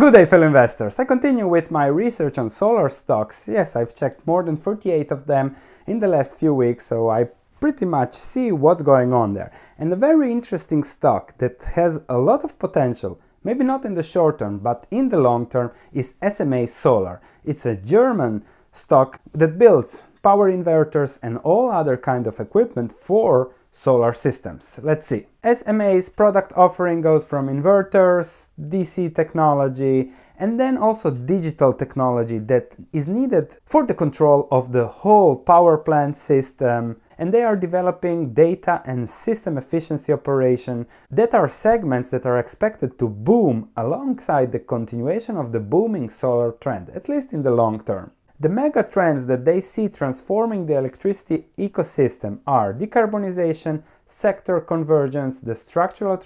Good day, fellow investors. I continue with my research on solar stocks. Yes, I've checked more than 38 of them in the last few weeks, so I pretty much see what's going on there. And a very interesting stock that has a lot of potential, maybe not in the short term, but in the long term, is SMA Solar. It's a German stock that builds power inverters and all other kind of equipment for solar systems. Let's see. SMA's product offering goes from inverters, DC technology, and then also digital technology that is needed for the control of the whole power plant system. And they are developing data and system efficiency operation that are segments that are expected to boom alongside the continuation of the booming solar trend, at least in the long term. The mega trends that they see transforming the electricity ecosystem are decarbonization, sector convergence, the structural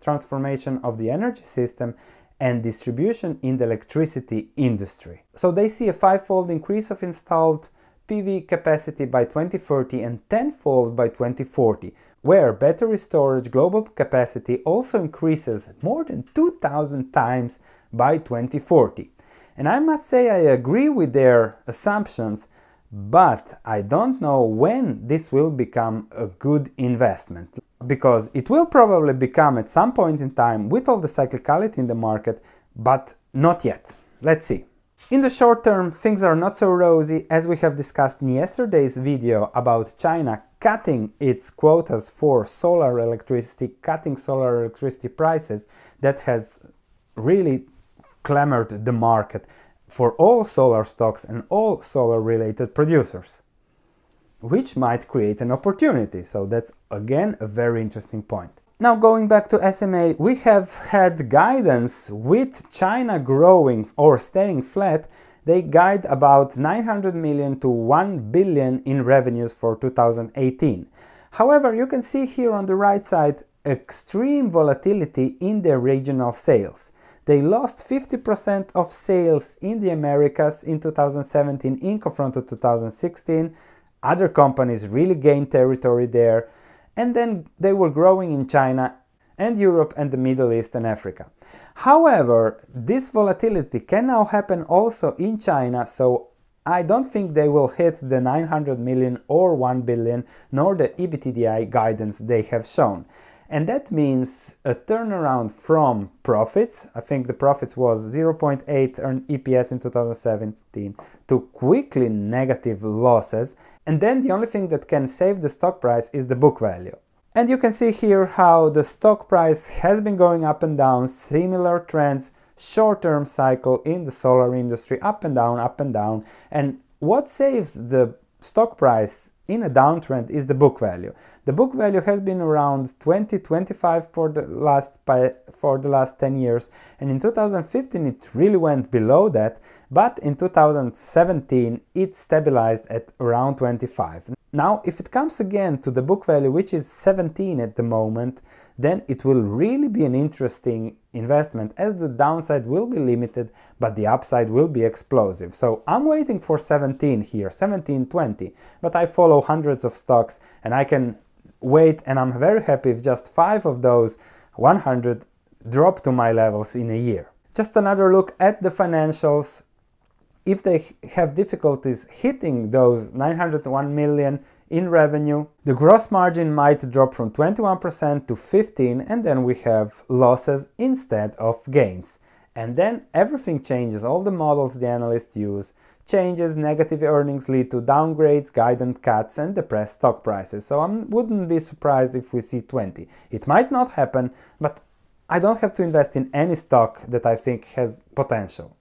transformation of the energy system, and distribution in the electricity industry. So they see a five-fold increase of installed PV capacity by 2030 and tenfold by 2040, where battery storage global capacity also increases more than 2000 times by 2040. And I must say I agree with their assumptions, but I don't know when this will become a good investment. Because it will probably become at some point in time with all the cyclicality in the market, but not yet. Let's see. In the short term, things are not so rosy as we have discussed in yesterday's video about China cutting its quotas for solar electricity, cutting solar electricity prices that has really clamored the market for all solar stocks and all solar related producers, which might create an opportunity. So that's again a very interesting point. Now going back to SMA, we have had guidance with China growing or staying flat. They guide about 900 million to 1 billion in revenues for 2018. However, you can see here on the right side extreme volatility in their regional sales. They lost 50% of sales in the Americas in 2017 in comparison to 2016. Other companies really gained territory there. And then they were growing in China and Europe and the Middle East and Africa. However, this volatility can now happen also in China, so I don't think they will hit the 900 million or 1 billion nor the EBITDA guidance they have shown. And that means a turnaround from profits, I think the profits was 0.8 earned EPS in 2017, to quickly negative losses. And then the only thing that can save the stock price is the book value. And you can see here how the stock price has been going up and down, similar trends, short-term cycle in the solar industry, up and down, up and down. And what saves the stock price in a downtrend is the book value. The book value has been around 20 25 for the last for the last 10 years and in 2015 it really went below that but in 2017 it stabilized at around 25. Now if it comes again to the book value which is 17 at the moment then it will really be an interesting investment as the downside will be limited but the upside will be explosive. So I'm waiting for 17 here, 1720, but I follow hundreds of stocks and I can wait and I'm very happy if just 5 of those 100 drop to my levels in a year. Just another look at the financials. If they have difficulties hitting those 901 million in revenue. The gross margin might drop from 21% to 15 and then we have losses instead of gains. And then everything changes, all the models the analysts use changes, negative earnings lead to downgrades, guidance cuts and depressed stock prices. So I wouldn't be surprised if we see 20. It might not happen, but I don't have to invest in any stock that I think has potential.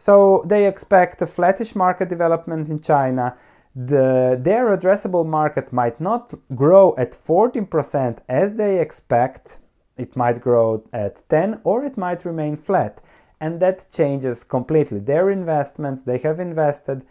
So they expect a flattish market development in China the, their addressable market might not grow at 14% as they expect. It might grow at 10 or it might remain flat. And that changes completely. Their investments, they have invested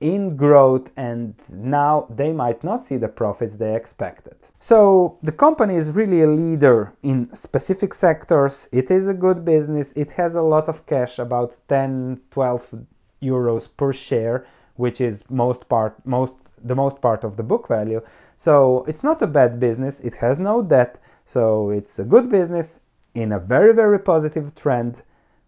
in growth and now they might not see the profits they expected. So the company is really a leader in specific sectors. It is a good business. It has a lot of cash, about 10, 12 euros per share which is most part most the most part of the book value. So it's not a bad business. It has no debt. So it's a good business in a very very positive trend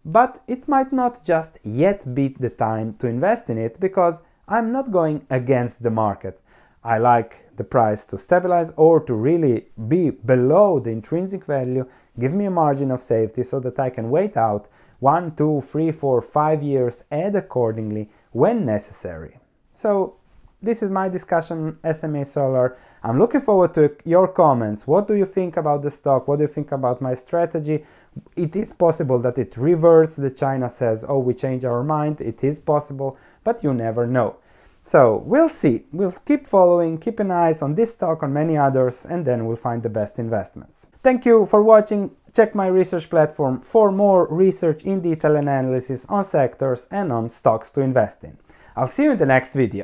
but it might not just yet be the time to invest in it because I'm not going against the market. I like the price to stabilize or to really be below the intrinsic value, give me a margin of safety so that I can wait out one, two, three, four, five years, add accordingly when necessary. So this is my discussion on SMA Solar. I'm looking forward to your comments. What do you think about the stock? What do you think about my strategy? It is possible that it reverts. The China says, oh, we change our mind. It is possible, but you never know. So we'll see. We'll keep following, keep an eye on this stock, on many others, and then we'll find the best investments. Thank you for watching. Check my research platform for more research in detail and analysis on sectors and on stocks to invest in. I'll see you in the next video.